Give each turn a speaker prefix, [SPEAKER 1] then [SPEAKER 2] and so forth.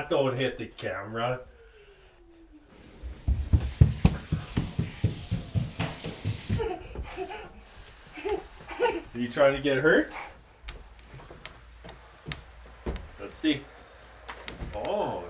[SPEAKER 1] I don't hit the camera. Are you trying to get hurt? Let's see. Oh,